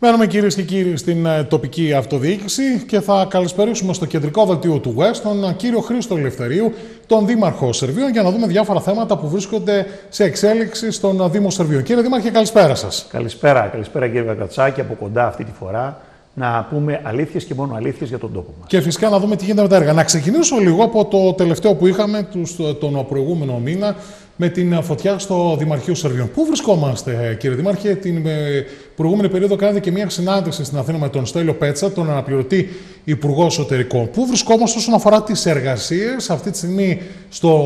Μένουμε κυρίες και κύριοι στην ε, τοπική αυτοδιοίκηση και θα καλησπερίσουμε στο κεντρικό δελτίο του West τον ε, κύριο Χρήστο Ελευθερίου, τον Δήμαρχο Σερβίων, για να δούμε διάφορα θέματα που βρίσκονται σε εξέλιξη στον ε, Δήμο Σερβίων. Κύριε Δήμαρχε, καλησπέρα σας. Καλησπέρα, καλησπέρα κύριε Βακατσάκη, από κοντά αυτή τη φορά να πούμε αλήθειες και μόνο αλήθειες για τον τόπο μας. Και φυσικά να δούμε τι γίνεται με τα έργα. Να ξεκινήσω λίγο από το τελευταίο που είχαμε τον προηγούμενο μήνα με την φωτιά στο Δημαρχείο Σερβιών. Πού βρισκόμαστε, κύριε Δήμαρχε, την ε, προηγούμενη περίοδο κάνετε και μια συνάντηση στην Αθήνα με τον Στέλιο Πέτσα, τον αναπληρωτή Υπουργό Εσωτερικών. Πού βρισκόμαστε όσον αφορά τις εργασίες αυτή τη στιγμή στο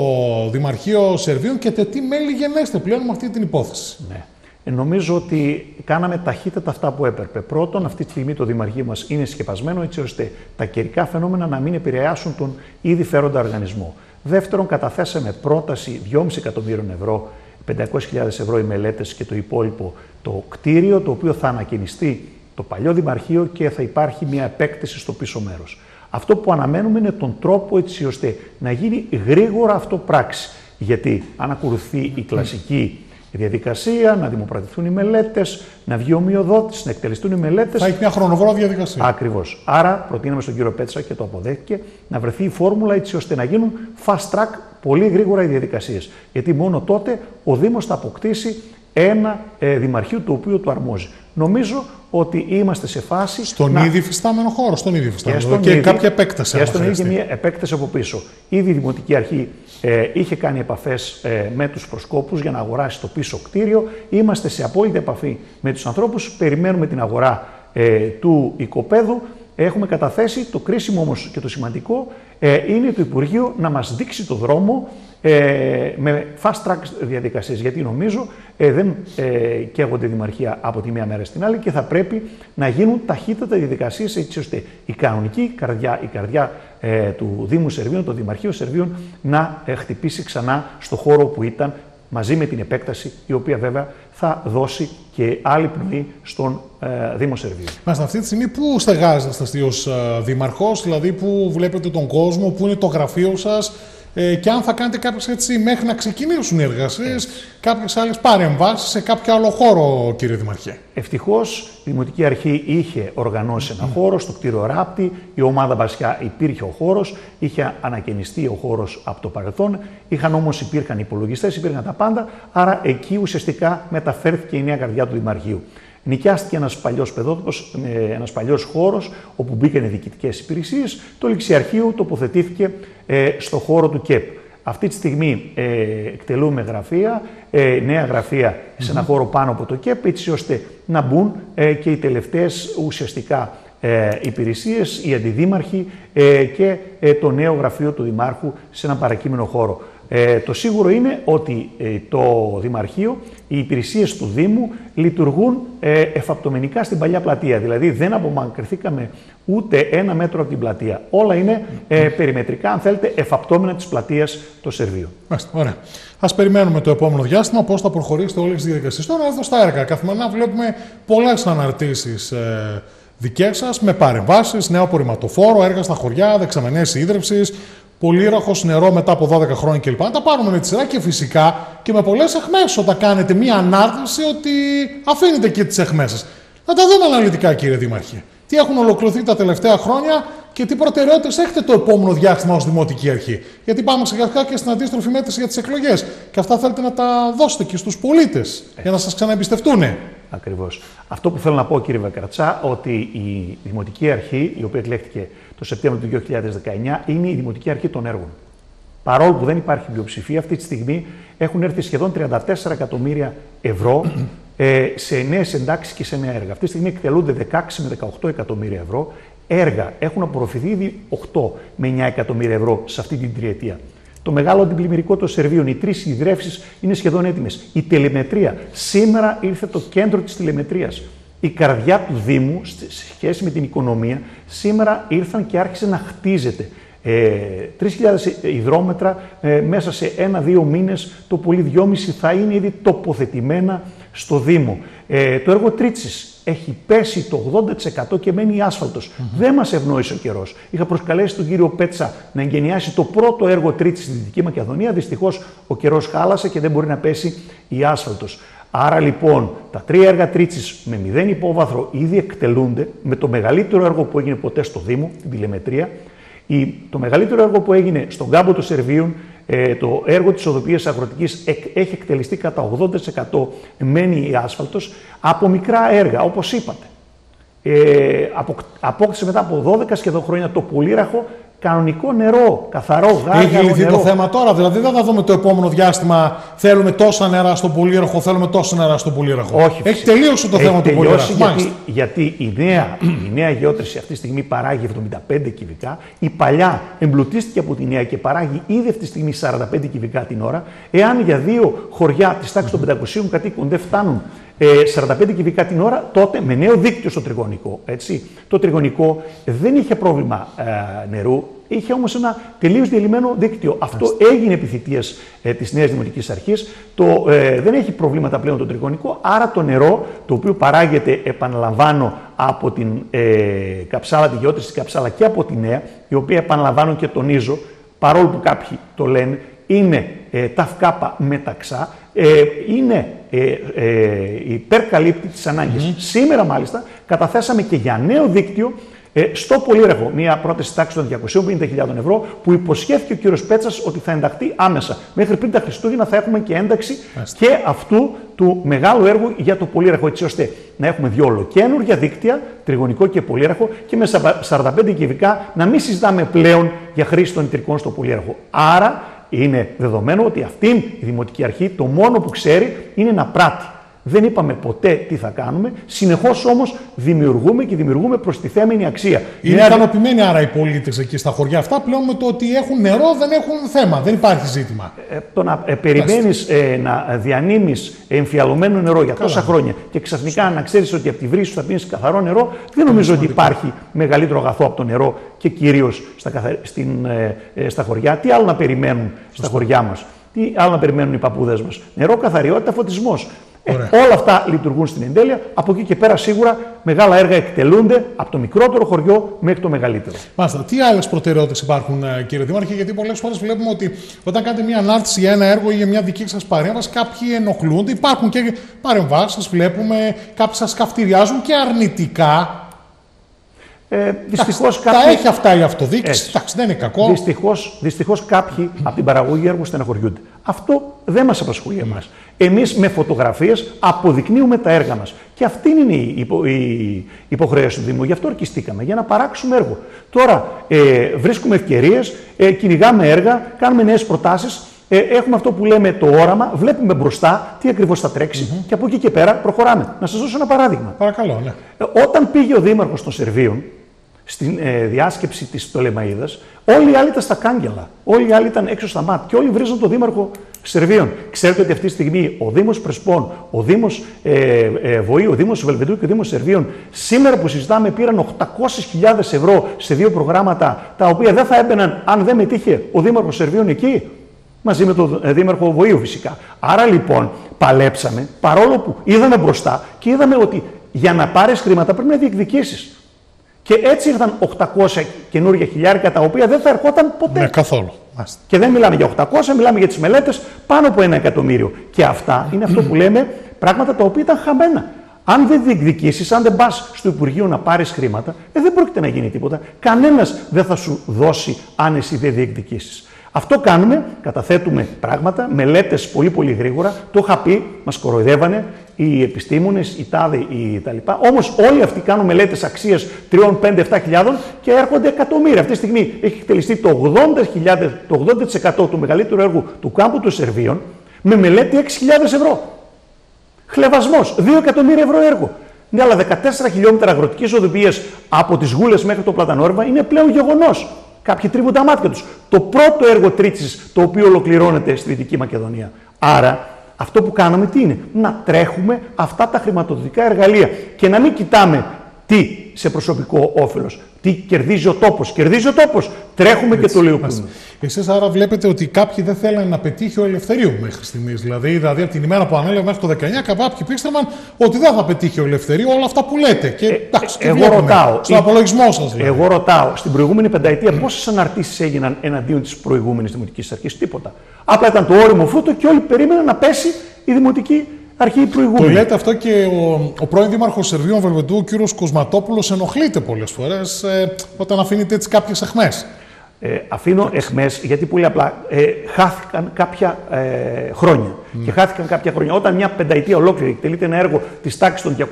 Δημαρχείο Σερβίων και τι μέλη γενέστε πλέον με αυτή την υπόθεση; Ναι. Ε, νομίζω ότι κάναμε ταχύτατα αυτά που έπρεπε. Πρώτον, αυτή τη στιγμή το Δημαρχείο μας είναι σκεπασμένο έτσι ώστε τα καιρικά φαινόμενα να μην επηρεάσουν τον ήδη φέροντα οργανισμό. Δεύτερον, καταθέσαμε πρόταση 2,5 εκατομμύρων ευρώ, 500.000 ευρώ οι μελέτες και το υπόλοιπο το κτίριο, το οποίο θα ανακαινιστεί το παλιό Δημαρχείο και θα υπάρχει μια επέκτηση στο πίσω μέρος. Αυτό που αναμένουμε είναι τον τρόπο έτσι ώστε να γίνει γρήγορα αυτό πράξη. Γιατί αν ακολουθεί η κλασική διαδικασία, να δημοπρατηθούν οι μελέτες, να βγει ομοιοδότηση, να εκτελεστούν οι μελέτες. Θα έχει μια χρονοβόρα διαδικασία. Ακριβώς. Άρα, προτείναμε στον κύριο Πέτσα και το αποδέχτηκε να βρεθεί η φόρμουλα έτσι ώστε να γίνουν fast track πολύ γρήγορα οι διαδικασίες. Γιατί μόνο τότε ο Δήμος θα αποκτήσει ένα ε, δημαρχείο το οποίο του αρμόζει. Νομίζω ότι είμαστε σε φάση. Στον να... ήδη φυστάμενο χώρο, στον ήδη φυστάμενο. Και, και κάποια επέκταση. Και στον ήδη μια επέκταση από πίσω. Ήδη η Δημοτική Αρχή ε, είχε κάνει επαφές ε, με τους προσκόπους για να αγοράσει το πίσω κτίριο. Είμαστε σε απόλυτη επαφή με τους ανθρώπους. Περιμένουμε την αγορά ε, του οικοπαίδου. Έχουμε καταθέσει. Το κρίσιμο όμως και το σημαντικό ε, είναι το Υπουργείο να μας δείξει το δρόμο ε, με fast track διαδικασίες, γιατί νομίζω ε, δεν ε, καίγονται δημαρχία από τη μία μέρα στην άλλη και θα πρέπει να γίνουν ταχύτατα διαδικασίες έτσι ώστε η κανονική καρδιά, η καρδιά ε, του Δήμου Σερβίων, το Δημαρχείο Σερβίων να ε, χτυπήσει ξανά στο χώρο που ήταν μαζί με την επέκταση, η οποία βέβαια θα δώσει και άλλη πνοή στον ε, Δήμο Σερβίου. Μάλιστα, αυτή τη στιγμή πού στεγάζεστε ως ε, Δήμαρχος, δηλαδή πού βλέπετε τον κόσμο, πού είναι το γραφείο σας, ε, και αν θα κάνετε κάποιες έτσι μέχρι να ξεκινήσουν οι εργασίες, κάποιες άλλες παρεμβάσεις σε κάποιο άλλο χώρο, κύριε Δημαρχέ. Ευτυχώς η Δημοτική Αρχή είχε οργανώσει ένα χώρο στο κτίριο Ράπτη, η ομάδα Μπασιά υπήρχε ο χώρος, είχε ανακαινιστεί ο χώρος από το παρελθόν, είχαν όμως υπήρχαν υπολογιστές, υπήρχαν τα πάντα, άρα εκεί ουσιαστικά μεταφέρθηκε η νέα καρδιά του Δημαρχείου. Νοικιάστηκε ένας παλιός παιδότοπο, ένας παλιός χώρος όπου μπήκαν διοικητικές υπηρεσίες. Το ληξιαρχείο τοποθετήθηκε ε, στο χώρο του ΚΕΠ. Αυτή τη στιγμή ε, εκτελούμε γραφεία, ε, νέα γραφεία σε ένα χώρο πάνω από το ΚΕΠ, έτσι ώστε να μπουν ε, και οι τελευταίες ουσιαστικά ε, υπηρεσίες, οι αντιδήμαρχοι ε, και το νέο γραφείο του Δημάρχου σε ένα παρακείμενο χώρο. Ε, το σίγουρο είναι ότι ε, το Δημαρχείο, οι υπηρεσίες του Δήμου λειτουργούν ε, εφαπτομενικά στην παλιά πλατεία. Δηλαδή δεν απομακρυνθήκαμε ούτε ένα μέτρο από την πλατεία. Όλα είναι ε, περιμετρικά, αν θέλετε, εφαπτώμενα της πλατείας το Σερβίου. Μάλιστα, ωραία. Α περιμένουμε το επόμενο διάστημα πώς θα προχωρήσετε όλες τις διαδικασίες. Τώρα εδώ στα έργα. Καθημερινά βλέπουμε πολλές αναρτήσεις ε, δικές σας με παρεμβάσεις, νέο απορριμματοφόρο, έργα στα χωριά, δεξαμενές ίδρυψης, πολύραχος νερό μετά από 12 χρόνια κλπ. Να τα πάρουμε με τη σειρά και φυσικά και με πολλές εχμές όταν κάνετε μία ανάρτηση ότι αφήνετε και τις εχμέ Να τα δούμε αναλυτικά, κύριε Δήμαρχε. Τι έχουν ολοκληρωθεί τα τελευταία χρόνια και τι προτεραιότητες έχετε το επόμενο διάστημα ως Δημοτική Αρχή. Γιατί πάμε σιγά και στην αντίστροφη μέτρηση για τις εκλογές. Και αυτά θέλετε να τα δώσετε και στους πολίτες για να σας ξαναεμπιστευτούν. Ακριβώς. Αυτό που θέλω να πω, κύριε Βακρατσά, ότι η Δημοτική Αρχή, η οποία εκλέχθηκε το Σεπτέμβριο του 2019, είναι η Δημοτική Αρχή των Έργων. Παρόλο που δεν υπάρχει πλειοψηφία, αυτή τη στιγμή έχουν έρθει σχεδόν 34 εκατομμύρια ευρώ ε, σε νέες εντάξεις και σε νέα έργα. Αυτή τη στιγμή εκτελούνται 16 με 18 εκατομμύρια ευρώ. Έργα έχουν απορροφηθεί ήδη 8 με 9 εκατομμύρια ευρώ σε αυτή την τριετία. Το μεγάλο αντιπλημμυρικό των Σερβίων, οι τρεις ιδρεύσεις είναι σχεδόν έτοιμες. Η τελεμετρία. Σήμερα ήρθε το κέντρο της τηλεμετρίας. Η καρδιά του Δήμου, σε σχέση με την οικονομία, σήμερα ήρθαν και άρχισε να χτίζεται. Ε, 3.000 υδρόμετρα ε, μέσα σε ένα-δύο μήνες, το πολύ δυόμιση θα είναι ήδη τοποθετημένα στο Δήμο. Ε, το έργο Τρίτσης έχει πέσει το 80% και μένει άσφαλτος. Δεν μας ευνόησε ο καιρός. Είχα προσκαλέσει τον κύριο Πέτσα να εγγενιάσει το πρώτο έργο Τρίτσης στη Δυτική Μακεδονία. Δυστυχώς ο καιρός χάλασε και δεν μπορεί να πέσει η άσφαλτος. Άρα λοιπόν τα τρία έργα Τρίτσης με μηδέν υπόβαθρο ήδη εκτελούνται με το μεγαλύτερο έργο που έγινε ποτέ στο Δήμο, την τηλεμετρία. Η, το μεγαλύτερο έργο που έγινε στον κάμπο των Σερβίων, ε, το έργο της οδοποιίας αγροτικής έχει εκτελεστεί κατά 80% μένει η άσφαλτος από μικρά έργα, όπως είπατε. Ε, απόκτησε μετά από 12 σχεδόν χρόνια το πολύραχο κανονικό νερό, καθαρό γάλα. Έχει λυθεί το θέμα τώρα, δηλαδή δεν θα δούμε το επόμενο διάστημα θέλουμε τόσα νερά στον πολύραχο, θέλουμε τόσα νερά στον πολύραχο. Όχι. Έχει τελείωσει το θέμα του πολύραχου. Γιατί, γιατί η, νέα, η νέα γεώτρηση αυτή τη στιγμή παράγει 75 κυβικά, η παλιά εμπλουτίστηκε από τη νέα και παράγει ήδη αυτή τη στιγμή 45 κυβικά την ώρα. Εάν για δύο χωριά της τάξης των 500 κατοίκων δεν φτάνουν 45 ε, κυβικά την ώρα, τότε με νέο δίκτυο στο τριγωνικό. Έτσι. Το τριγωνικό δεν είχε πρόβλημα ε, νερού, είχε όμως ένα τελείως διαλυμένο δίκτυο. Αυτό έγινε επιθυμία ε, της νέας Δημοτικής Αρχής. Ε, δεν έχει προβλήματα πλέον το τριγωνικό, άρα το νερό, το οποίο παράγεται, επαναλαμβάνω, από την ε, καψάλα, τη γεώτρηση καψάλα και από τη νέα, η οποία επαναλαμβάνω και τονίζω, παρόλο που κάποιοι το λένε, είναι ε, ταυκάπα μεταξά, ε, είναι ε, ε, υπερκαλύπτη τις ανάγκες. Σήμερα μάλιστα καταθέσαμε και για νέο δίκτυο ε, στο Πολύρεχο, μια πρόταση τάξης των 250.000 ευρώ που υποσχέθηκε ο κύριος Πέτσας ότι θα ενταχθεί άμεσα. Μέχρι πριν τα Χριστούγεννα θα έχουμε και ένταξη και αυτού του μεγάλου έργου για το Πολύρεχο, έτσι ώστε να έχουμε δύο ολοκένουργια δίκτυα, τριγωνικό και Πολύρεχο, και με 45 κυβικά να μην συζητάμε πλέον για χρήση των ιτρικών στο Πολύρεχο. Άρα είναι δεδομένο ότι αυτή η Δημοτική Αρχή το μόνο που ξέρει είναι να πράττει. Δεν είπαμε ποτέ τι θα κάνουμε. Συνεχώς όμως δημιουργούμε και δημιουργούμε προστιθέμενη αξία. Είναι Νέα... ικανοποιημένοι άρα οι πολίτες εκεί στα χωριά αυτά πλέον με το ότι έχουν νερό, δεν έχουν θέμα. Δεν υπάρχει ζήτημα. Ε, το να ε, περιμένεις ε, να διανύμεις εμφιαλωμένο νερό για τόσα χρόνια και ξαφνικά να ξέρεις ότι από τη βρύση σου θα πίνεις καθαρό νερό, δεν νομίζω ότι υπάρχει μεγαλύτερο αγαθό από το νερό και κυρίως στα, ε, ε, στα χωριά. Τι άλλο να περιμένουν στα χωριά μας; Τι άλλο να περιμένουν οι παππούδες μας; Νερό, καθαριότητα, φωτισμός. Ε, όλα αυτά λειτουργούν στην εντέλεια. Από εκεί και πέρα σίγουρα μεγάλα έργα εκτελούνται από το μικρότερο χωριό μέχρι το μεγαλύτερο. Μάλιστα. Τι άλλες προτεραιότητες υπάρχουν, ε, κύριε Δήμαρχε, γιατί πολλές φορές βλέπουμε ότι όταν κάνετε μια ανάρτηση για ένα έργο ή για μια δική σας παρέμβαση, κάποιοι ενοχλούνται. Υπάρχουν και παρεμβάσεις, βλέπουμε, κάποιοι σας καυτηριάζουν και αρνητικά. Ε, Δυστυχώς κάποιοι. Τα έχει αυτά η αυτοδιοίκηση. Εντάξει, δεν είναι κακό. Δυστυχώς κάποιοι από την παραγωγή έργου στεναχωριούνται. Αυτό δεν μας απασχολεί εμάς. Εμείς με φωτογραφίες αποδεικνύουμε τα έργα μας. Και αυτή είναι η, υπο, η υποχρέωση του Δήμου. Γι' αυτό ορκιστήκαμε, για να παράξουμε έργο. Τώρα ε, βρίσκουμε ευκαιρίες, ε, κυνηγάμε έργα, κάνουμε νέες προτάσεις. Ε, έχουμε αυτό που λέμε το όραμα, βλέπουμε μπροστά τι ακριβώς θα τρέξει mm-hmm. και από εκεί και πέρα προχωράμε. Να σας δώσω ένα παράδειγμα. Παρακαλώ, ναι. Ε, όταν πήγε ο Δήμαρχος των Σερβίων, στην ε, διάσκεψη της Τολεμαίδα, όλοι οι άλλοι ήταν στα κάγκελα. Όλοι οι άλλοι ήταν έξω στα μάτια και όλοι βρίζουν τον Δήμαρχο Σερβίων. Ξέρετε ότι αυτή τη στιγμή ο Δήμος Πρεσπών, ο Δήμος ε, ε, Βοή, ο Δήμος Βελβεντού και ο Δήμος Σερβίων, σήμερα που συζητάμε, πήραν 800.000 ευρώ σε δύο προγράμματα, τα οποία δεν θα έμπαιναν αν δεν μετήχε ο Δήμαρχος Σερβίων εκεί; Μαζί με τον ε, Δήμαρχο Βοήου φυσικά. Άρα λοιπόν παλέψαμε, παρόλο που είδαμε μπροστά και είδαμε ότι για να πάρεις χρήματα πρέπει να διεκδικήσεις. Και έτσι ήρθαν 800 καινούργια χιλιάρικα τα οποία δεν θα ερχόταν ποτέ. Ναι, καθόλου. Και δεν μιλάμε για 800, μιλάμε για τις μελέτες πάνω από ένα εκατομμύριο. Και αυτά είναι αυτό που λέμε πράγματα τα οποία ήταν χαμένα. Αν δεν διεκδικήσεις, αν δεν πας στο Υπουργείο να πάρεις χρήματα, ε, δεν πρόκειται να γίνει τίποτα. Κανένας δεν θα σου δώσει αν εσύ δεν διεκδικήσεις. Αυτό κάνουμε, καταθέτουμε πράγματα, μελέτες πολύ πολύ γρήγορα. Το είχα πει, μας κοροϊδεύανε οι επιστήμονες, οι τάδε, οι τα λοιπά. Όμως όλοι αυτοί κάνουν μελέτες αξίας 3, 5, 7 χιλιάδων και έρχονται εκατομμύρια. Αυτή τη στιγμή έχει εκτελεστεί το 80%, το 80 του μεγαλύτερου έργου του κάμπου των Σερβίων με μελέτη 6.000 ευρώ. Χλεβασμός, 2 εκατομμύρια ευρώ έργο. Ναι, αλλά 14 χιλιόμετρα αγροτικής οδηγία από τις Γούλες μέχρι το Πλατανόρβα είναι πλέον γεγονός. Κάποιοι τρίβουν τα μάτια τους. Το πρώτο έργο Τρίτσι το οποίο ολοκληρώνεται στη Δυτική Μακεδονία. Άρα αυτό που κάναμε τι είναι, να τρέχουμε αυτά τα χρηματοδοτικά εργαλεία και να μην κοιτάμε τι σε προσωπικό όφελος. Τι κερδίζει ο τόπος. Κερδίζει ο τόπος. Τρέχουμε Έτσι, και το λέω Εσείς άρα βλέπετε ότι κάποιοι δεν θέλουν να πετύχει ο Ελευθερίου μέχρι στιγμής. Δηλαδή, δηλαδή από την ημέρα που ανέλαβε μέχρι το 19, κάποιοι πίστευαν ότι δεν θα πετύχει ο Ελευθερίου όλα αυτά που λέτε. Και, ε, εντάξει, εγώ βλέπουμε, ρωτάω. Στον απολογισμό σας. Δηλαδή. Εγώ ρωτάω, στην προηγούμενη πενταετία πόσες αναρτήσεις έγιναν εναντίον της προηγούμενης Δημοτικής Αρχής; Τίποτα. Απλά ήταν το όριμο φρούτο και όλοι περίμεναν να πέσει η Δημοτική αρχή προηγούμενη. Το λέτε αυτό και ο, ο πρώην Δήμαρχος Σερβίων Βελβεντού, ο κύριος Κοσματόπουλος, ενοχλείται πολλές φορές ε, όταν αφήνετε έτσι κάποιες αιχμέ. Ε, αφήνω εχμές γιατί πολύ απλά ε, χάθηκαν κάποια ε, χρόνια. Και χάθηκαν κάποια χρόνια. Όταν μια πενταετία ολόκληρη εκτελείται ένα έργο της τάξης των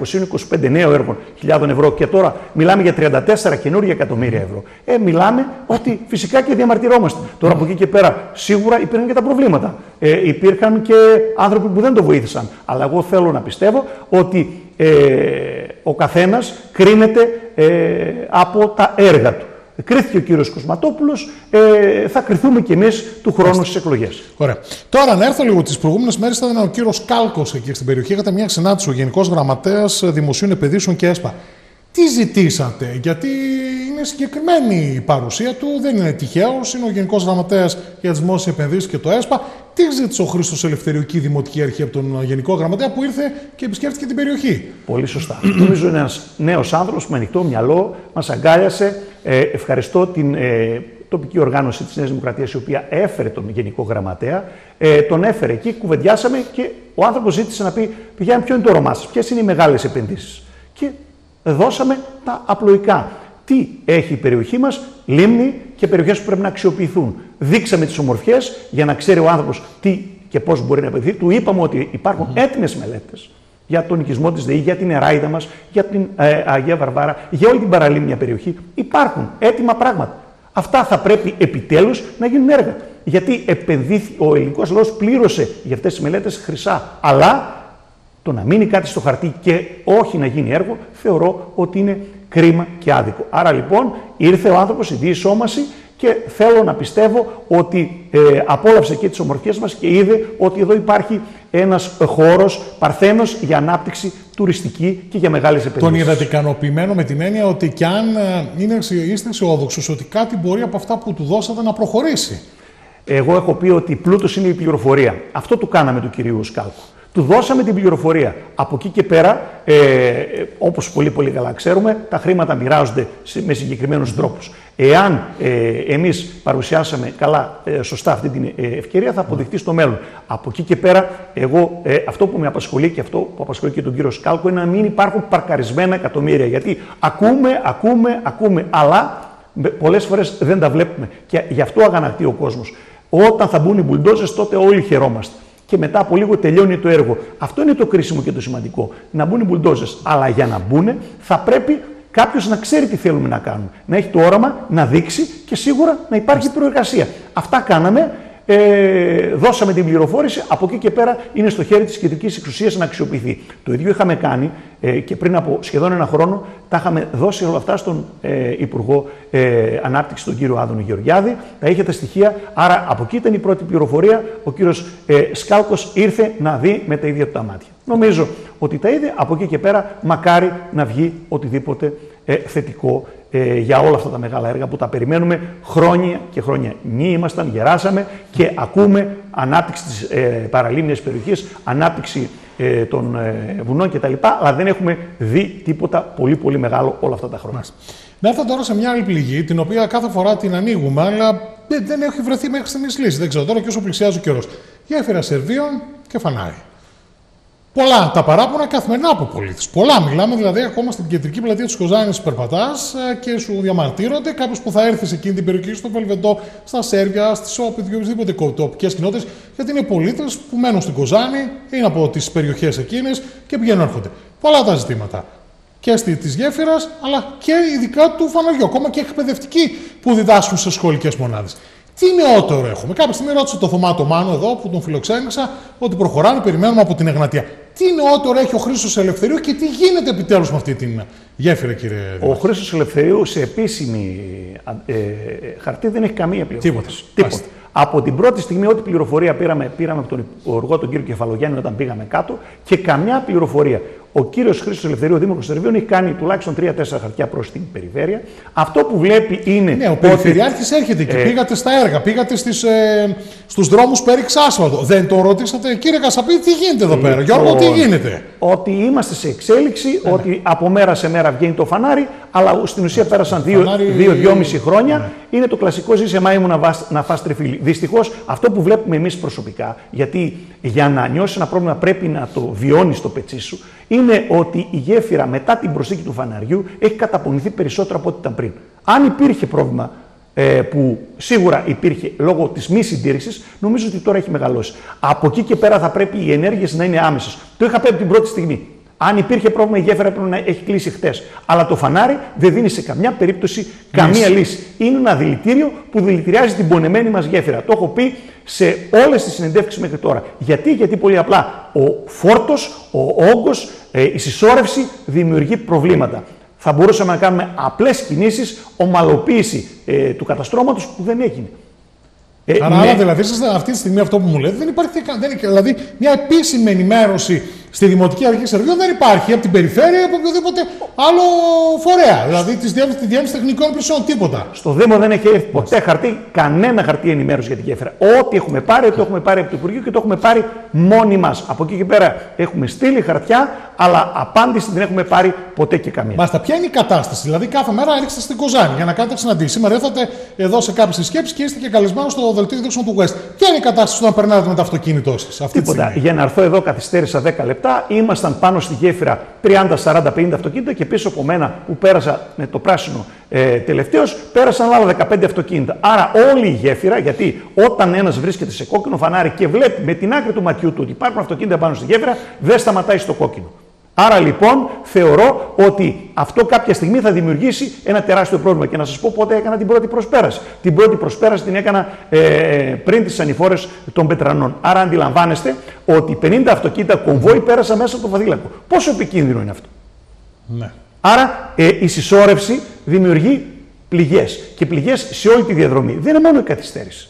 225 νέων έργων χιλιάδων ευρώ και τώρα μιλάμε για 34 καινούργια εκατομμύρια ευρώ, ε, μιλάμε ότι φυσικά και διαμαρτυρόμαστε. Τώρα από εκεί και πέρα σίγουρα υπήρχαν και τα προβλήματα. Ε, υπήρχαν και άνθρωποι που δεν το βοήθησαν. Αλλά εγώ θέλω να πιστεύω ότι ε, ο καθένας κρίνεται ε, από τα έργα του. Κρίθηκε ο κύριος Κοσματόπουλος, ε, θα κρυθούμε κι εμείς του χρόνου στις εκλογές. Ωραία. Τώρα να έρθω λίγο. Τις προηγούμενες μέρες ήταν ο κύριος Κάλκος εκεί στην περιοχή. Είχατε μια συνάντηση, ο Γενικός Γραμματέας Δημοσίων Επενδύσεων και ΕΣΠΑ. Τι ζητήσατε, γιατί είναι συγκεκριμένη η παρουσία του, δεν είναι τυχαίο. Είναι ο Γενικός Γραμματέας για τις Δημόσιες Επενδύσεις και το ΕΣΠΑ. Τι ζήτησε ο Χρήστος Ελευθερίου και η Δημοτική Αρχή από τον Γενικό Γραμματέα που ήρθε και επισκέφτηκε την περιοχή. Πολύ σωστά. Νομίζω είναι ένας νέος άνθρωπος με ανοιχτό μυαλό, μας αγκάλιασε. Ε, ευχαριστώ την ε, τοπική οργάνωση της Νέας Δημοκρατίας, η οποία έφερε τον Γενικό Γραμματέα. Ε, τον έφερε εκεί, κουβεντιάσαμε και ο άνθρωπος ζήτησε να πει: Πηγαίνουμε, ποιο είναι το όνομά σας, ποιες είναι οι μεγάλες επενδύσεις. Και δώσαμε τα απλοϊκά. Τι έχει η περιοχή μας, λίμνη και περιοχές που πρέπει να αξιοποιηθούν. Δείξαμε τις ομορφιές για να ξέρει ο άνθρωπος τι και πώς μπορεί να επενδύσει. Του είπαμε ότι υπάρχουν mm-hmm. έτοιμες μελέτες για τον οικισμό της ΔΕΗ, για την Εράιδα μας, για την ε, Αγία Βαρβάρα, για όλη την παραλίμνια περιοχή. Υπάρχουν έτοιμα πράγματα. Αυτά θα πρέπει επιτέλους να γίνουν έργα. Γιατί επενδύθη, ο ελληνικός λαός πλήρωσε για αυτές τις μελέτες χρυσά. Αλλά το να μείνει κάτι στο χαρτί και όχι να γίνει έργο, θεωρώ ότι είναι κρίμα και άδικο. Άρα λοιπόν ήρθε ο άνθρωπος, η διεισόμαση και θέλω να πιστεύω ότι ε, απόλαυσε και τις ομορφιές μας και είδε ότι εδώ υπάρχει ένας χώρος παρθένος για ανάπτυξη τουριστική και για μεγάλες επενδύσεις. Τον είδατε ικανοποιημένο με την έννοια ότι κι αν ε, είναι, είστε αισιόδοξος ότι κάτι μπορεί από αυτά που του δώσατε να προχωρήσει. Εγώ έχω πει ότι πλούτος είναι η πληροφορία. Αυτό του κάναμε του κυρίου Σκάλκου. Του δώσαμε την πληροφορία. Από εκεί και πέρα, ε, όπως πολύ πολύ καλά ξέρουμε, τα χρήματα μοιράζονται με συγκεκριμένους τρόπους. Εάν ε, εμείς παρουσιάσαμε καλά, ε, σωστά αυτή την ε, ευκαιρία, θα αποδειχτεί στο μέλλον. Από εκεί και πέρα, εγώ ε, αυτό που με απασχολεί και αυτό που απασχολεί και τον κύριο Σκάλκο είναι να μην υπάρχουν παρκαρισμένα εκατομμύρια. Γιατί ακούμε, ακούμε, ακούμε, αλλά πολλές φορές δεν τα βλέπουμε. Και γι' αυτό αγανακτεί ο κόσμος. Όταν θα μπουν οι μπουλντόζες, τότε όλοι χαιρόμαστε και μετά από λίγο τελειώνει το έργο. Αυτό είναι το κρίσιμο και το σημαντικό. Να μπουν οι μπουλντόζες. Αλλά για να μπουν θα πρέπει κάποιος να ξέρει τι θέλουμε να κάνουμε. Να έχει το όραμα, να δείξει και σίγουρα να υπάρχει προεργασία. Αυτά κάναμε ε, δώσαμε την πληροφόρηση, από εκεί και πέρα είναι στο χέρι της κεντρικής εξουσίας να αξιοποιηθεί. Το ίδιο είχαμε κάνει ε, και πριν από σχεδόν ένα χρόνο, τα είχαμε δώσει όλα αυτά στον ε, Υπουργό ε, Ανάπτυξης, τον κύριο Άδωνο Γεωργιάδη. Τα είχε τα στοιχεία, άρα από εκεί ήταν η πρώτη πληροφορία. Ο κύριος ε, Σκάλκος ήρθε να δει με τα ίδια του τα μάτια. Νομίζω ότι τα είδε, από εκεί και πέρα μακάρι να βγει οτιδήποτε ε, θετικό ε, για όλα αυτά τα μεγάλα έργα που τα περιμένουμε χρόνια και χρόνια. Νοι ήμασταν, γεράσαμε και ακούμε ανάπτυξη της ε, παραλίμνιας περιοχής, ανάπτυξη ε, των ε, βουνών κτλ. Αλλά δεν έχουμε δει τίποτα πολύ πολύ μεγάλο όλα αυτά τα χρόνια. Να έρθω τώρα σε μια άλλη πληγή, την οποία κάθε φορά την ανοίγουμε, αλλά δεν έχει βρεθεί μέχρι στιγμής λύση. Δεν ξέρω τώρα και όσο πλησιάζει ο καιρός. Γέφυρα Σερβίων και φανάρι. Πολλά τα παράπονα καθημερινά από πολίτε. Πολλά μιλάμε, δηλαδή ακόμα στην κεντρική πλατεία της Κοζάνης περπατάς ε, και σου διαμαρτύρονται κάποιος που θα έρθει σε εκείνη την περιοχή, στο Βελβεντό, στα Σέρβια, στις Όπιτ, οποιοδήποτε τοπικές κοινότητες, γιατί είναι πολίτες που μένουν στην Κοζάνη, είναι από τις περιοχές εκείνες και πηγαίνουν έρχονται. Πολλά τα ζητήματα. Και της γέφυρας, αλλά και ειδικά του φαναριού. Ακόμα και εκπαιδευτικοί που διδάσκουν σε σχολικές μονάδες. Τι νεότερο έχουμε; Κάποια στιγμή ρώτησε το Θωμά το Μάνο εδώ που τον φιλοξένησα ότι προχωράμε, περιμένουμε από την Εγνατία. Τι νεότερο έχει ο Χρήστος Ελευθερίου και τι γίνεται επιτέλους με αυτή την γέφυρα, κύριε Ο Χρήστος Ελευθερίου σε επίσημη ε, χαρτί δεν έχει καμία πληροφορία. Τίποτα. Από την πρώτη στιγμή, ό,τι πληροφορία πήραμε, πήραμε από τον Υπουργό, τον κύριο Κεφαλογιάννη, όταν πήγαμε κάτω και καμιά πληροφορία. Ο κύριος Χρήστος Ελευθερίου, ο Δήμαρχος Σερβίων, έχει κάνει τουλάχιστον 3-4 χαρτιά προς την περιφέρεια. Αυτό που βλέπει είναι. Ναι, ο Περιφερειάρχης έρχεται εκεί. Ε, πήγατε στα έργα, πήγατε στις, ε, στους δρόμους που έριξε άσφαλτο. Δεν το ρωτήσατε, κύριε Κασαπή, τι γίνεται εδώ πέρα; Γιώργο, τι γίνεται; Ότι είμαστε σε εξέλιξη, ναι, ναι. ότι από μέρα σε μέρα βγαίνει το φανάρι, αλλά στην ουσία πέρασαν 2-2,5 χρόνια. Ναι. Είναι το κλασικό ζήσε μάη μου να, να φας τριφύλι. Δυστυχώς αυτό που βλέπουμε εμείς προσωπικά, γιατί για να νιώσεις ένα πρόβλημα πρέπει να το βιώνεις στο πετσί σου, είναι ότι η γέφυρα μετά την προσθήκη του φαναριού έχει καταπονηθεί περισσότερο από ό,τι ήταν πριν. Αν υπήρχε πρόβλημα ε, που σίγουρα υπήρχε λόγω της μη συντήρησης, νομίζω ότι τώρα έχει μεγαλώσει. Από εκεί και πέρα θα πρέπει οι ενέργειες να είναι άμεσες. Το είχα πει από την πρώτη στιγμή. Αν υπήρχε πρόβλημα, η γέφυρα πρέπει να έχει κλείσει χτες. Αλλά το φανάρι δεν δίνει σε καμιά περίπτωση καμία λύση. Είναι ένα δηλητήριο που δηλητηριάζει την πονεμένη μας γέφυρα. Το έχω πει σε όλες τις συνεντεύξεις μέχρι τώρα. Γιατί, γιατί πολύ απλά ο φόρτος, ο όγκος, ε, η συσσόρευση δημιουργεί προβλήματα. Θα μπορούσαμε να κάνουμε απλές κινήσεις, ομαλοποίηση ε, του καταστρώματος που δεν έγινε. Ε, Άρα, ναι. δηλαδή, αυτή τη στιγμή αυτό που μου λέτε δεν υπάρχει. Δεν, δηλαδή, μια επίσημη ενημέρωση Στη Δημοτική Αρχή Σερβίων δεν υπάρχει από την περιφέρεια από οποιοδήποτε άλλο φορέα. Δηλαδή της διεύθυνση τεχνικών υπηρεσιών, τίποτα. Στο Δήμο δεν έχει έρθει ποτέ χαρτί, κανένα χαρτί ενημέρωσης για τη γέφυρα. Ό,τι έχουμε πάρει, το έχουμε πάρει από το Υπουργείο και το έχουμε πάρει μόνοι μας. Από εκεί και πέρα έχουμε στείλει χαρτιά, αλλά απάντηση δεν έχουμε πάρει ποτέ και καμία. Μάλιστα, ποια είναι η κατάσταση; Δηλαδή, κάθε μέρα έρχεστε στην Κοζάνη για να κάνετε συναντήσεις. Σήμερα ήρθατε εδώ σε κάποιες συσκέψεις και είστε και καλεσμένος στο δελτίο δείξεων του West. Ποια είναι η κατάσταση να περνάτε με το αυτοκίνητό σας. Τίποτα. Για να έρθω εδώ καθυστέρησα 10 λεπτά λεπτά ήμασταν πάνω στη γέφυρα 30, 40, 50 αυτοκίνητα και πίσω από μένα που πέρασα με το πράσινο ε, τελευταίος, πέρασαν άλλα 15 αυτοκίνητα. Άρα όλη η γέφυρα, γιατί όταν ένας βρίσκεται σε κόκκινο φανάρι και βλέπει με την άκρη του ματιού του ότι υπάρχουν αυτοκίνητα πάνω στη γέφυρα, δεν σταματάει στο κόκκινο. Άρα λοιπόν θεωρώ ότι αυτό κάποια στιγμή θα δημιουργήσει ένα τεράστιο πρόβλημα. Και να σας πω πότε έκανα την πρώτη προσπέραση. Την πρώτη προσπέραση την έκανα ε, πριν τις ανηφόρες των Πετρανών. Άρα αντιλαμβάνεστε ότι 50 αυτοκίνητα κομβόι πέρασαν μέσα από το Φαδίλακο. Πόσο επικίνδυνο είναι αυτό; Ναι. Άρα ε, η συσσόρευση δημιουργεί πληγές. Και πληγές σε όλη τη διαδρομή. Δεν είναι μόνο η καθυστέρηση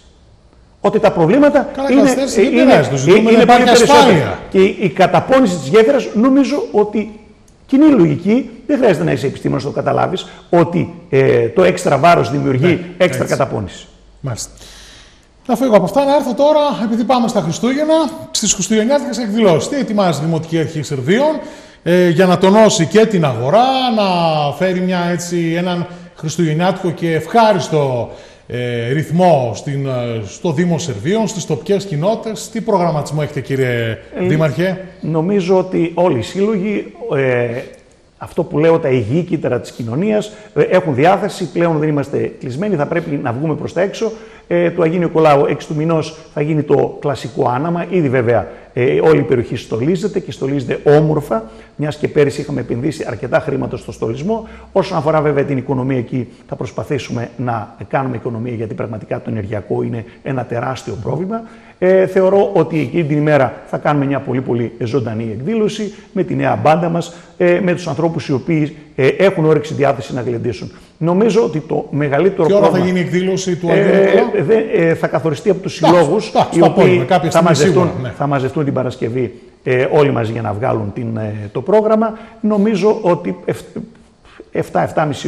ότι τα προβλήματα Καλά, είναι, είναι, είναι, είναι, είναι πολύ περισσότερα. Και η, η καταπώνηση της γέφυρας νομίζω ότι κοινή λογική, δεν χρειάζεται να είσαι επιστήμονας να το καταλάβεις, ότι ε, το έξτρα βάρος δημιουργεί ναι, έξτρα έτσι. καταπώνηση. Μάλιστα. Να φύγω από αυτά, να έρθω τώρα, επειδή πάμε στα Χριστούγεννα, στις Χριστουγεννιάτικες εκδηλώσεις. Τι ετοιμάζει η Δημοτική Αρχή Σερβίων ε, για να τονώσει και την αγορά, να φέρει μια, έτσι, έναν χριστουγεννιάτικο και ευχάριστο ε, ρυθμό στην, ε, στο Δήμο Σερβίων, στις τοπικές κοινότητες. Τι προγραμματισμό έχετε κύριε ε, Δήμαρχε; Νομίζω ότι όλοι οι σύλλογοι, ε, αυτό που λέω τα υγιή κύτταρα της κοινωνίας, ε, έχουν διάθεση, πλέον δεν είμαστε κλεισμένοι, θα πρέπει να βγούμε προς τα έξω. Ε, του Αγίου Νικολάου 6 του μηνός θα γίνει το κλασικό άναμα, ήδη βέβαια ε, όλη η περιοχή στολίζεται και στολίζεται όμορφα, μιας και πέρυσι είχαμε επενδύσει αρκετά χρήματα στο στολισμό. Όσον αφορά βέβαια την οικονομία εκεί, θα προσπαθήσουμε να κάνουμε οικονομία γιατί πραγματικά το ενεργειακό είναι ένα τεράστιο πρόβλημα. Ε, θεωρώ ότι εκείνη την ημέρα θα κάνουμε μια πολύ πολύ ζωντανή εκδήλωση με τη νέα μπάντα μας, ε, με τους ανθρώπους οι οποίοι ε, έχουν όρεξη διάθεση να γλεντήσουν. Νομίζω ότι το μεγαλύτερο πρόβλημα... Και ώρα θα γίνει η εκδήλωση του Αγίου ε, ε, Θα καθοριστεί από τους συλλόγους, οι οποίοι θα μαζευτούν, ναι. θα μαζευτούν την Παρασκευή ε, όλοι μαζί για να βγάλουν την, ε, το πρόγραμμα. Νομίζω ότι 7-7,5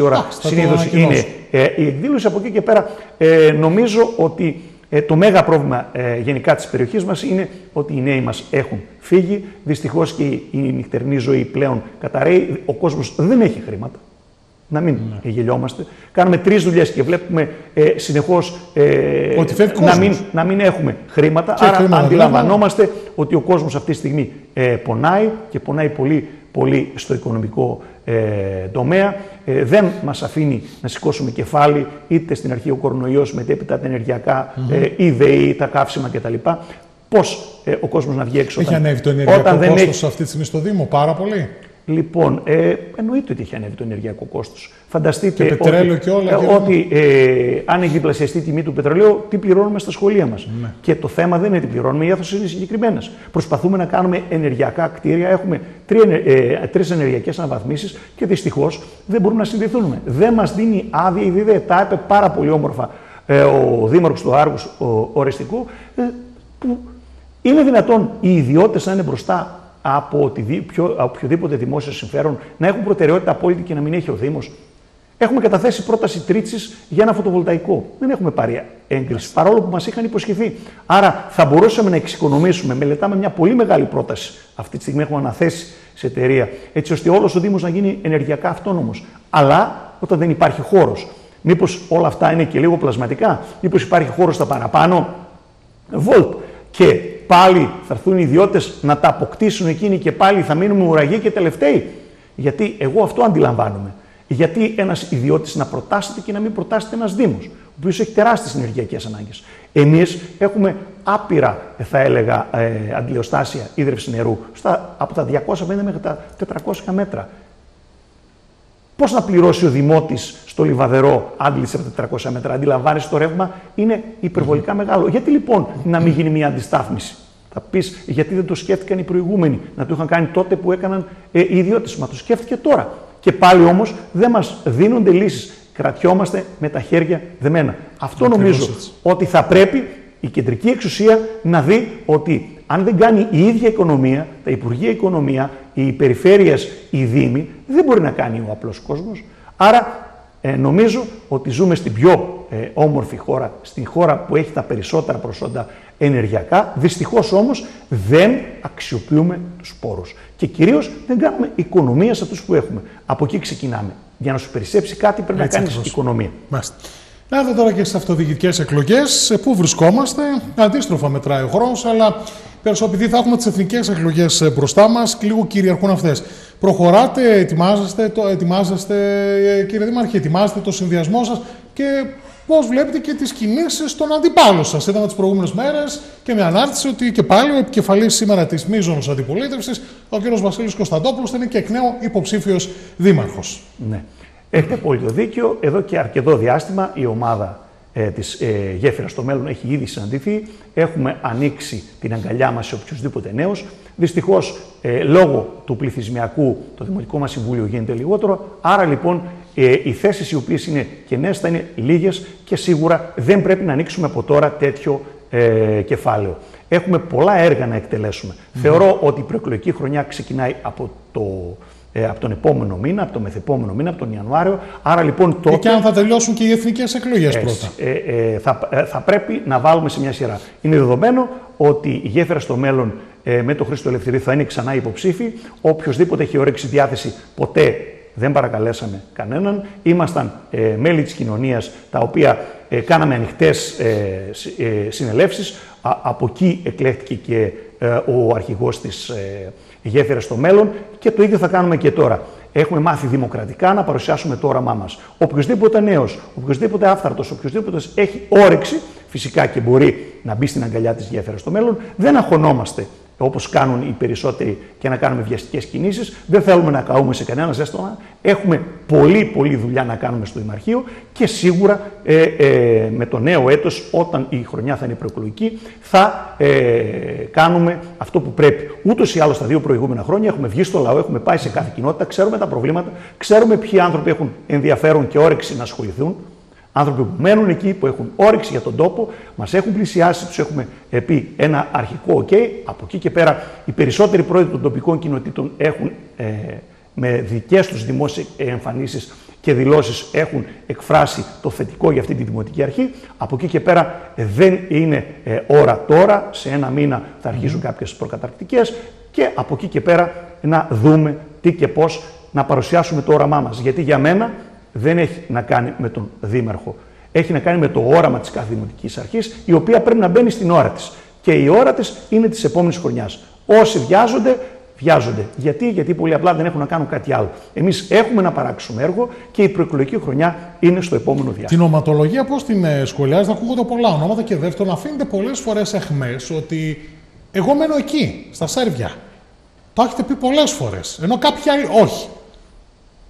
ώρα συνήθως είναι ε, η εκδήλωση. Από εκεί και πέρα ε, νομίζω ότι ε, το μέγα πρόβλημα ε, γενικά της περιοχής μας είναι ότι οι νέοι μας έχουν φύγει. Δυστυχώς και η, νυχτερινή ζωή πλέον καταραίει. Ο κόσμος δεν έχει χρήματα. Να μην ναι. γελιόμαστε. Κάνουμε τρεις δουλειές και βλέπουμε ε, συνεχώς ε, να, μην, να μην έχουμε χρήματα. Και άρα αντιλαμβανόμαστε ότι ο κόσμος αυτή τη στιγμή ε, πονάει και πονάει πολύ, πολύ στο οικονομικό ε, τομέα. Ε, δεν μας αφήνει να σηκώσουμε κεφάλι είτε στην αρχή ο κορονοϊός μετέπειτα τα ενεργειακά, mm-hmm. ε, η ΔΕΗ, τα καύσιμα κτλ. Πώς ε, ο κόσμος να βγει έξω. Έχει όταν, ανέβει το ενεργειακό όταν κόστος έχει... αυτή τη στιγμή στο Δήμο πάρα πολύ. Λοιπόν, ε, εννοείται ότι έχει ανέβει το ενεργειακό κόστος. Φανταστείτε και πετρέλαιο ότι, και όλα, ε, ότι ε, αν έχει διπλασιαστεί η τιμή του πετρελαίου, τι πληρώνουμε στα σχολεία μας. Ναι. Και το θέμα δεν είναι τι πληρώνουμε, οι έθωσε είναι συγκεκριμένες. Προσπαθούμε να κάνουμε ενεργειακά κτίρια, έχουμε ε, τρεις ενεργειακές αναβαθμίσεις και δυστυχώς δεν μπορούμε να συνδεθούμε. Δεν μας δίνει άδεια η ΔΙΔΕ. Τα είπε πάρα πολύ όμορφα ε, ο Δήμαρχος του Άργους, ο Οριστικού, ε, που είναι δυνατόν οι ιδιώτες να είναι μπροστά από οποιοδήποτε δημόσιο συμφέρον, να έχουν προτεραιότητα απόλυτη και να μην έχει ο Δήμος. Έχουμε καταθέσει πρόταση τρίτσι για ένα φωτοβολταϊκό. Δεν έχουμε πάρει έγκριση, παρόλο που μας είχαν υποσχεθεί. Άρα θα μπορούσαμε να εξοικονομήσουμε. Μελετάμε μια πολύ μεγάλη πρόταση. Αυτή τη στιγμή έχουμε αναθέσει σε εταιρεία, έτσι ώστε όλος ο Δήμος να γίνει ενεργειακά αυτόνομος. Αλλά όταν δεν υπάρχει χώρος. Μήπως όλα αυτά είναι και λίγο πλασματικά, μήπως υπάρχει χώρος στα παραπάνω. Βολτ. Και πάλι θα έρθουν οι ιδιώτες να τα αποκτήσουν εκείνοι και πάλι θα μείνουμε ουραγοί και τελευταίοι. Γιατί εγώ αυτό αντιλαμβάνομαι. Γιατί ένας ιδιώτης να προτάσετε και να μην προτάσετε ένας Δήμος, ο οποίος έχει τεράστιες ενεργειακές ανάγκες. Εμείς έχουμε άπειρα, θα έλεγα, ε, αντιλιοστάσια ίδρυυση νερού στα, από τα 250 μέχρι τα 400 μέτρα. Πώς να πληρώσει ο Δημότης στο Λιβαδερό άντληση από 400 μέτρα, αντιλαμβάνεσαι το ρεύμα, είναι υπερβολικά μεγάλο. Γιατί λοιπόν να μην γίνει μια αντιστάθμιση; Θα πεις, γιατί δεν το σκέφτηκαν οι προηγούμενοι, να το είχαν κάνει τότε που έκαναν ε, οι ιδιώτες. Μα το σκέφτηκε τώρα. Και πάλι όμως δεν μας δίνονται λύσεις. Κρατιόμαστε με τα χέρια δεμένα. Αυτό νομίζω ότι θα πρέπει η κεντρική εξουσία να δει ότι αν δεν κάνει η ίδια οικονομία, τα Υπουργεία Οικονομία, οι περιφέρειες, οι Δήμοι, δεν μπορεί να κάνει ο απλός κόσμος. Άρα ε, νομίζω ότι ζούμε στην πιο ε, όμορφη χώρα, στην χώρα που έχει τα περισσότερα προσόντα ενεργειακά. Δυστυχώς όμως δεν αξιοποιούμε τους πόρους. Και κυρίως δεν κάνουμε οικονομία σε αυτούς που έχουμε. Από εκεί ξεκινάμε. Για να σου περισσέψει κάτι πρέπει Έτσι να κάνεις οικονομία. Μάλιστα. Να δω τώρα και στις αυτοδιοικητικές εκλογές. Πού βρισκόμαστε. Αντίστροφα μετράει ο χρόνος, αλλά περισσότερο επειδή θα έχουμε τις εθνικές εκλογές ε, μπροστά μας, λίγο κυριαρχούν αυτές. Προχωράτε, ετοιμάζεστε, το, ετοιμάζεστε, ε, κύριε Δήμαρχε, ετοιμάζετε το συνδυασμό σας και πώς βλέπετε και τις κινήσεις των αντιπάλων σας. Είδαμε τις προηγούμενες μέρες και με ανάρτηση ότι και πάλι ο επικεφαλής σήμερα της μείζωνο αντιπολίτευσης, ο κ. Βασίλης Κωνσταντόπουλος, θα είναι και εκ νέου υποψήφιος δήμαρχος. Ναι. Έχετε απόλυτο δίκιο. Εδώ και αρκετό διάστημα η ομάδα ε, της ε, γέφυρας στο μέλλον έχει ήδη συναντηθεί. Έχουμε ανοίξει την αγκαλιά μας σε οποιοδήποτε νέος. Δυστυχώς, ε, λόγω του πληθυσμιακού, το Δημοτικό μας Συμβούλιο γίνεται λιγότερο. Άρα λοιπόν ε, οι θέσεις οι οποίες είναι κενές θα είναι λίγες και σίγουρα δεν πρέπει να ανοίξουμε από τώρα τέτοιο ε, κεφάλαιο. Έχουμε πολλά έργα να εκτελέσουμε. Θεωρώ ότι η προεκλογική χρονιά ξεκινάει από το ε, από τον επόμενο μήνα, από τον μεθεπόμενο μήνα, από τον Ιανουάριο. Άρα λοιπόν τότε. Και αν θα τελειώσουν και οι εθνικές εκλογές πρώτα. Ε, ε, θα, ε, θα πρέπει να βάλουμε σε μια σειρά. Είναι δεδομένο ότι η γέφυρα στο μέλλον ε, με τον Χρήστο Ελευθερή θα είναι ξανά υποψήφι. Οποιοδήποτε έχει όρεξη διάθεση ποτέ δεν παρακαλέσαμε κανέναν. Ήμασταν ε, μέλη της κοινωνίας τα οποία ε, κάναμε ανοιχτές ε, ε, συνελεύσεις. από εκεί εκλέχτηκε και ο αρχηγός της γέφυρα στο μέλλον και το ίδιο θα κάνουμε και τώρα. Έχουμε μάθει δημοκρατικά να παρουσιάσουμε το όραμά μας. Οποιοδήποτε νέος, οποιοδήποτε άφθαρτος, οποιοδήποτε έχει όρεξη, φυσικά και μπορεί να μπει στην αγκαλιά της γέφυρας στο μέλλον, δεν αγχωνόμαστε όπως κάνουν οι περισσότεροι και να κάνουμε βιαστικές κινήσεις. Δεν θέλουμε να καούμε σε κανένα ζέστομα. Έχουμε πολύ, πολύ δουλειά να κάνουμε στο Δημαρχείο και σίγουρα ε, ε, με το νέο έτος, όταν η χρονιά θα είναι προεκλογική, θα ε, κάνουμε αυτό που πρέπει. Ούτως ή άλλως, τα δύο προηγούμενα χρόνια έχουμε βγει στο λαό, έχουμε πάει σε κάθε κοινότητα, ξέρουμε τα προβλήματα, ξέρουμε ποιοι άνθρωποι έχουν ενδιαφέρον και όρεξη να ασχοληθούν Άνθρωποι που μένουν εκεί, που έχουν όρεξη για τον τόπο, μας έχουν πλησιάσει, τους έχουμε πει ένα αρχικό OK. Από εκεί και πέρα, οι περισσότεροι πρόεδροι των τοπικών κοινοτήτων έχουν ε, με δικές τους δημόσιες εμφανίσεις και δηλώσεις έχουν εκφράσει το θετικό για αυτή τη δημοτική αρχή. Από εκεί και πέρα ε, δεν είναι ε, ώρα τώρα, σε ένα μήνα θα αρχίσουν mm. κάποιες προκαταρκτικές και από εκεί και πέρα να δούμε τι και πώς να παρουσιάσουμε το όραμά μας. Γιατί για μένα δεν έχει να κάνει με τον Δήμαρχο. Έχει να κάνει με το όραμα της κάθε δημοτική αρχής, η οποία πρέπει να μπαίνει στην ώρα της. Και η ώρα της είναι της επόμενης χρονιάς. Όσοι βιάζονται, βιάζονται. Γιατί, Γιατί πολύ απλά δεν έχουν να κάνουν κάτι άλλο. Εμείς έχουμε να παράξουμε έργο και η προεκλογική χρονιά είναι στο επόμενο διάστημα. Την οματολογία πώς την ε, σχολιάζετε, ακούγονται πολλά ονόματα και δεύτερον, αφήνεται πολλές φορές εχμές ότι εγώ μένω εκεί, στα Σέρβια. Το έχετε πει πολλές φορές. Ενώ κάποιοι άλλοι όχι.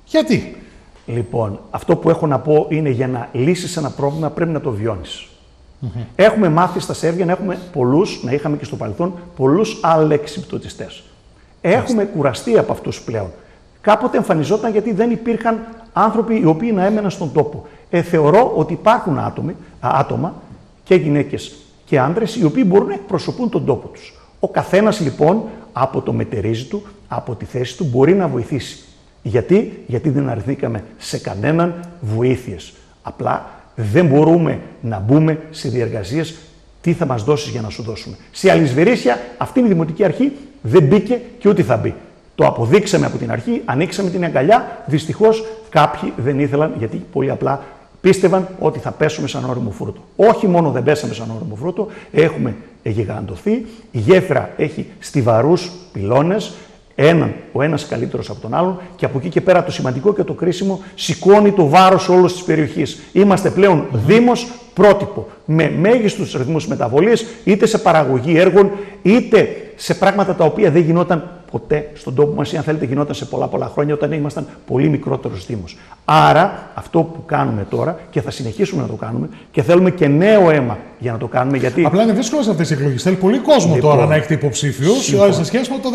Γιατί; Λοιπόν, αυτό που έχω να πω είναι για να λύσεις ένα πρόβλημα πρέπει να το βιώνεις. Έχουμε μάθει στα Σέρβια να έχουμε πολλούς, να είχαμε και στο παρελθόν, πολλούς αλεξιπτωτιστές. Έχουμε κουραστεί από αυτούς πλέον. Κάποτε εμφανιζόταν γιατί δεν υπήρχαν άνθρωποι οι οποίοι να έμεναν στον τόπο. Ε, θεωρώ ότι υπάρχουν άτομοι, άτομα και γυναίκες και άντρες οι οποίοι μπορούν να εκπροσωπούν τον τόπο τους. Ο καθένας λοιπόν από το μετερίζει του, από τη θέση του, μπορεί να βοηθήσει. Γιατί, Γιατί δεν αρνηθήκαμε σε κανέναν βοήθειες. Απλά δεν μπορούμε να μπούμε σε διεργασίες τι θα μας δώσεις για να σου δώσουμε; Σε αλυσβερίσια αυτή είναι η Δημοτική Αρχή, δεν μπήκε και ούτε θα μπει. Το αποδείξαμε από την αρχή, ανοίξαμε την αγκαλιά. Δυστυχώς κάποιοι δεν ήθελαν, γιατί πολύ απλά πίστευαν ότι θα πέσουμε σαν όριμο φρούτο. Όχι μόνο δεν πέσαμε σαν όριμο φρούτο, έχουμε γιγαντωθεί. Η γέφυρα έχει στιβαρούς πυλώνες, έναν ο ένας καλύτερος από τον άλλον και από εκεί και πέρα το σημαντικό και το κρίσιμο σηκώνει το βάρος όλης της περιοχής. Είμαστε πλέον mm-hmm. Δήμος πρότυπο με μέγιστους ρυθμούς μεταβολής είτε σε παραγωγή έργων είτε σε πράγματα τα οποία δεν γινόταν ποτέ στον τόπο μας ή αν θέλετε γινόταν σε πολλά πολλά χρόνια όταν ήμασταν πολύ μικρότερος Δήμος. Άρα αυτό που κάνουμε τώρα και θα συνεχίσουμε να το κάνουμε και θέλουμε και νέο αίμα για να το κάνουμε. Γιατί... Απλά είναι δύσκολο αυτές οι εκλογές. Θέλει πολύ κόσμο λοιπόν, τώρα να έχετε υποψήφιου σε σχέση με το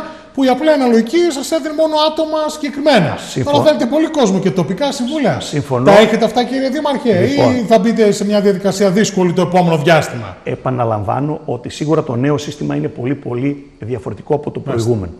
19 που η απλή αναλογική σας έδινε μόνο άτομα συγκεκριμένα. Συμφω... Τώρα θέλετε πολύ κόσμο και τοπικά συμβούλια. Συμφωνώ. Τα έχετε αυτά κύριε Δήμαρχε λοιπόν, ή θα μπείτε σε μια διαδικασία δύσκολη το επόμενο διάστημα; Επαναλαμβάνω ότι σίγουρα το νέο σύστημα είναι πολύ πολύ διαφορετικό από το προηγούμενο.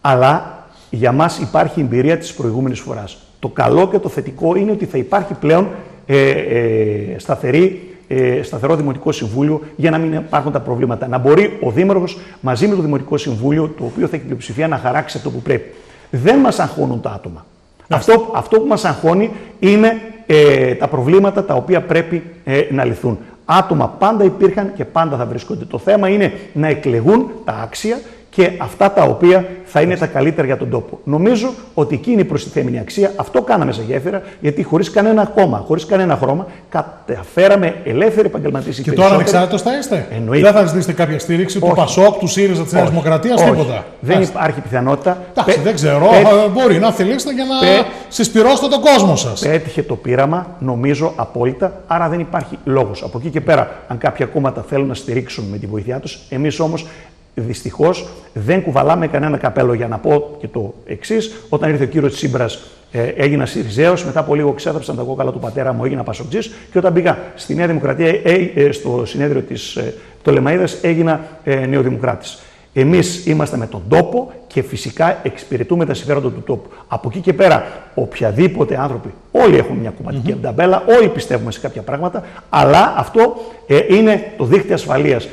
Αλλά για μας υπάρχει η εμπειρία της προηγούμενης φοράς. Το καλό και το θετικό είναι ότι θα υπάρχει πλέον ε, ε, σταθερή ε, σταθερό Δημοτικό Συμβούλιο για να μην υπάρχουν τα προβλήματα. Να μπορεί ο Δήμαρχος μαζί με το Δημοτικό Συμβούλιο, το οποίο θα έχει πλειοψηφία, να χαράξει αυτό που πρέπει. Δεν μας αγχώνουν τα άτομα. Αυτό, αυτό που μας αγχώνει είναι ε, τα προβλήματα τα οποία πρέπει ε, να λυθούν. Άτομα πάντα υπήρχαν και πάντα θα βρίσκονται. Το θέμα είναι να εκλεγούν τα άξια και αυτά τα οποία θα είναι τα καλύτερα για τον τόπο. Νομίζω ότι εκεί είναι η προστιθέμενη αξία. Αυτό κάναμε σε γέφυρα, γιατί χωρίς κανένα κόμμα, χωρίς κανένα χρώμα, καταφέραμε ελεύθεροι επαγγελματίες Και τώρα ανεξάρτητος θα είστε. Εννοείται. Δεν θα ζητήσετε κάποια στήριξη του Πασόκ, του ΣΥΡΙΖΑ, της Νέας Δημοκρατίας, τίποτα. Δεν υπάρχει πιθανότητα. Εντάξει, δεν ξέρω. Μπορεί να θελήσετε για να πέ... συσπηρώσετε τον κόσμο σας. Πέτυχε το πείραμα, νομίζω απόλυτα, άρα δεν υπάρχει λόγος. Από εκεί και πέρα, αν κάποια κόμματα θέλουν να στηρίξουν με τη βοήθειά τους, εμείς όμως Δυστυχώς δεν κουβαλάμε κανένα καπέλο για να πω και το εξής. Όταν ήρθε ο κύριος Τσίμπρας, ε, έγινα Σιριζέος. Μετά από λίγο ξέδραψαν τα κόκαλα του πατέρα μου, έγινα Πασοκτζής. Και όταν πήγα στη Νέα Δημοκρατία, ε, ε, στο συνέδριο της ε, Λεμαίδα, έγινα ε, Νεοδημοκράτης. Εμείς είμαστε με τον τόπο και φυσικά εξυπηρετούμε τα συμφέροντα του τόπου. Από εκεί και πέρα, οποιαδήποτε άνθρωποι, όλοι έχουν μια κομματική mm-hmm. όλοι πιστεύουμε σε κάποια πράγματα, αλλά αυτό ε, είναι το δίκτυο ασφαλείας ε,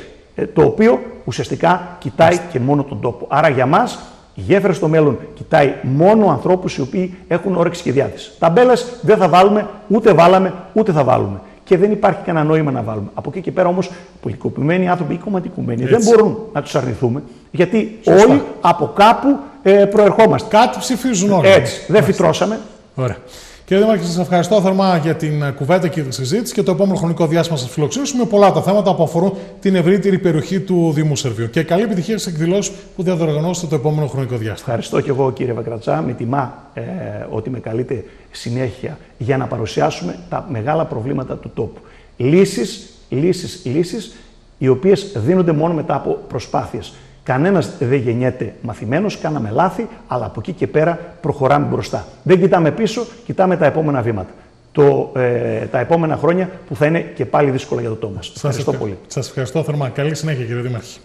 το οποίο ουσιαστικά κοιτάει και μόνο τον τόπο. Άρα για μας, η γέφυρα στο μέλλον κοιτάει μόνο ανθρώπους οι οποίοι έχουν όρεξη και διάθεση. Ταμπέλες δεν θα βάλουμε, ούτε βάλαμε, ούτε θα βάλουμε. Και δεν υπάρχει κανένα νόημα να βάλουμε. Από εκεί και πέρα όμως, πολιτικοποιημένοι άνθρωποι ή κομματικοποιημένοι δεν μπορούν να τους αρνηθούμε, γιατί όλοι από κάπου ε, προερχόμαστε. Κάτι ψηφίζουν όλοι. Έτσι. Δεν φυτρώσαμε. Ωραία. Κύριε Δήμαρχε, σας ευχαριστώ θερμά για την ε, κουβέντα και τη συζήτηση και το επόμενο χρονικό διάστημα σας φιλοξενήσουμε πολλά τα θέματα που αφορούν την ευρύτερη περιοχή του Δήμου Σερβίου. Και καλή επιτυχία στις εκδηλώσεις που διαδροργανώσετε το επόμενο χρονικό διάστημα. Ευχαριστώ και εγώ, κύριε Βακρατσά. Με τιμά ε, ότι με καλείτε συνέχεια για να παρουσιάσουμε τα μεγάλα προβλήματα του τόπου. Λύσεις, λύσεις, λύσεις, οι οποίες δίνονται μόνο μετά από προσπάθειες. Κανένας δεν γεννιέται μαθημένος, κάναμε λάθη, αλλά από εκεί και πέρα προχωράμε μπροστά. Δεν κοιτάμε πίσω, κοιτάμε τα επόμενα βήματα. Το, ε, τα επόμενα χρόνια που θα είναι και πάλι δύσκολα για το τόπο μας. Σας ευχαριστώ πολύ. Σας ευχαριστώ θερμά. Καλή συνέχεια κύριε Δήμαρχη.